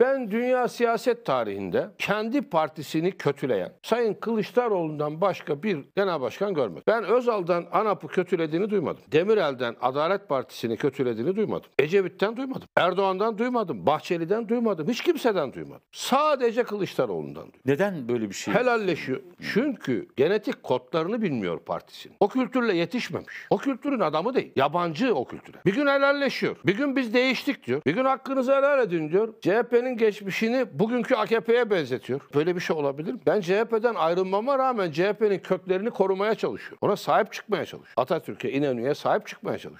Ben dünya siyaset tarihinde kendi partisini kötüleyen Sayın Kılıçdaroğlu'ndan başka bir genel başkan görmedim. Ben Özal'dan ANAP'ı kötülediğini duymadım. Demirel'den Adalet Partisi'ni kötülediğini duymadım. Ecevit'ten duymadım. Erdoğan'dan duymadım. Bahçeli'den duymadım. Hiç kimseden duymadım. Sadece Kılıçdaroğlu'ndan duydum. Neden böyle bir şey? Helalleşiyor. Çünkü genetik kodlarını bilmiyor partisinin. O kültürle yetişmemiş. O kültürün adamı değil. Yabancı o kültüre. Bir gün helalleşiyor. Bir gün biz değiştik diyor. Bir gün hakkınızı helal edin diyor. CHP'nin geçmişini bugünkü AKP'ye benzetiyor. Böyle bir şey olabilir? Ben CHP'den ayrılmama rağmen CHP'nin köklerini korumaya çalışıyorum. Ona sahip çıkmaya çalışıyorum. Atatürk'e, İnönü'ye sahip çıkmaya çalışıyorum.